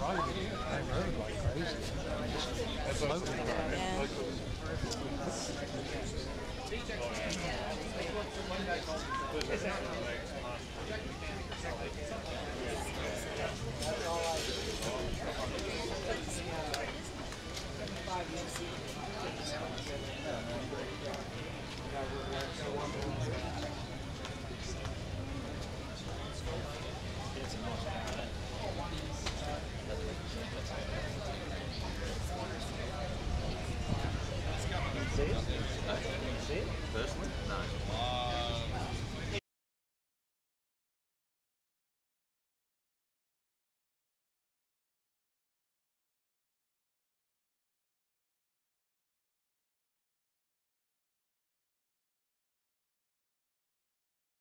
road, that road like crazy. Floating around. Yeah. See? Personally? No.